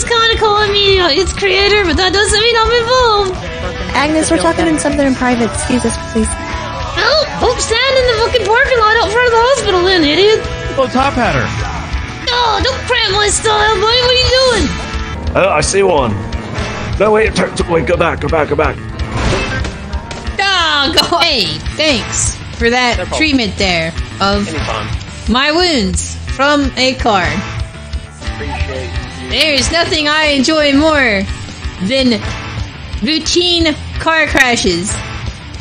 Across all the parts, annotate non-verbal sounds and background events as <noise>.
its kind of calling me. It's creator, but that doesn't mean I'm involved. Agnes, we're talking in something in private. Excuse us, please. Oh, oh, stand in the fucking parking lot out front of the hospital, then, idiot. Oh, top hatter. Oh, don't cramp my style, buddy. What are you doing? Oh, I see one. No, wait, turn, turn, wait, go back, go back, go back. Oh, <laughs> go. Hey, thanks for that problem. treatment there of Anytime. my wounds from a car. Appreciate you. There's nothing I enjoy more than routine car crashes.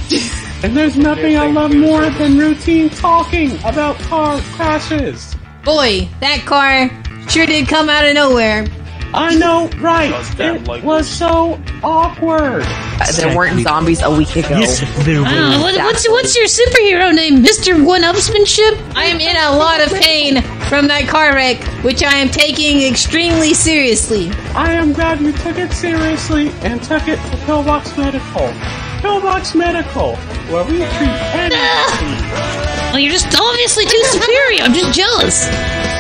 <laughs> And there's nothing I love more than routine talking about car crashes. Boy, that car sure did come out of nowhere. I know, right? It like was so awkward. Uh, there weren't zombies a week ago. Yes, there I don't know, was. what, what's what's your superhero name, Mister One Upsmanship? I am in a lot of pain from that car wreck, which I am taking extremely seriously. I am glad you took it seriously and took it to Pillbox Medical. Pillbox Medical, where we treat ah! anything. Well, you're just obviously too superior. I'm just jealous.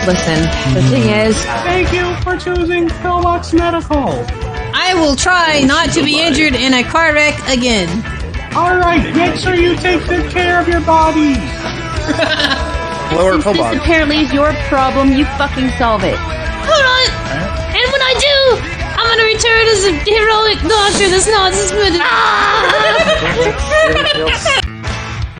Listen, the thing is, Thank you for choosing Pillbox Medical. I will try not to be injured in a car wreck again. All right, make sure you take good care of your body. <laughs> Lower Since this apparently is your problem, you fucking solve it. Hold on. And when I do, I'm gonna return as a heroic doctor that's not suspended. Ah!